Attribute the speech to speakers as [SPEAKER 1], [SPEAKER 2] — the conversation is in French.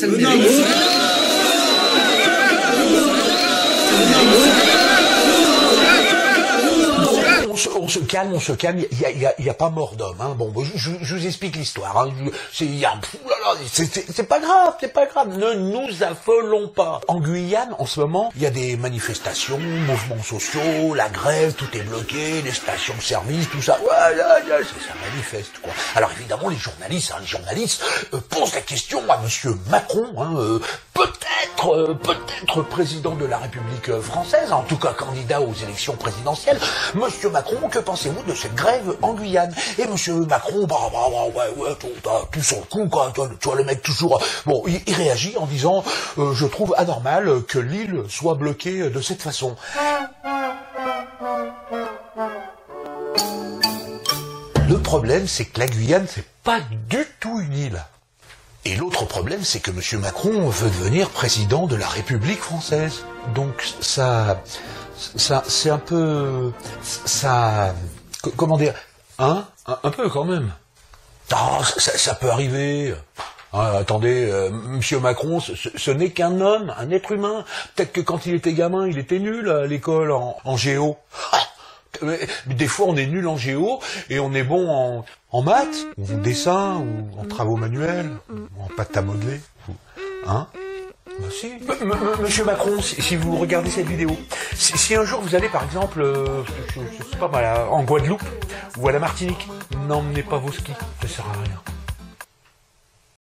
[SPEAKER 1] On se, on se calme, on se calme. Il y a, y a- a pas mort d'homme. Hein. Bon, je, je vous explique l'histoire. Hein. C'est pas grave, c'est pas grave. Ne nous affolons pas. En Guyane, en ce moment, il y a des manifestations, mouvements sociaux, la grève, tout est bloqué, les stations-service, tout ça. Ouais, là, là, ça, manifeste quoi. Alors évidemment, les journalistes, hein, les journalistes euh, posent la question à Monsieur Macron. Hein, euh, peut-être, euh, peut-être président de la République française, en tout cas candidat aux élections présidentielles. Monsieur Macron, que pensez-vous de cette grève en Guyane? Et Monsieur Macron, bah, bah, bah, ouais, ouais, tout, tout sur le coup, quoi. Tu vois, le mec toujours, bon, il, il réagit en disant, euh, je trouve anormal que l'île soit bloquée de cette façon. Le problème, c'est que la Guyane, c'est pas du tout une île. Et l'autre problème, c'est que M. Macron veut devenir président de la République française. Donc ça, c'est un peu, ça, co- comment dire, hein, un, peu quand même. Ah, ça, peut arriver. Ah, attendez, euh, Monsieur Macron, ce, n'est qu'un homme, un être humain. Peut-être que quand il était gamin, il était nul à l'école en, géo. Ah, des fois, on est nul en géo et on est bon en, en maths, ou en dessin, ou en travaux manuels, ou en pâte à modeler. Hein bah si. Monsieur Macron, si, vous regardez cette vidéo, si, un jour vous allez par exemple, euh, en Guadeloupe ou à la Martinique, n'emmenez pas vos skis, ça sert à rien.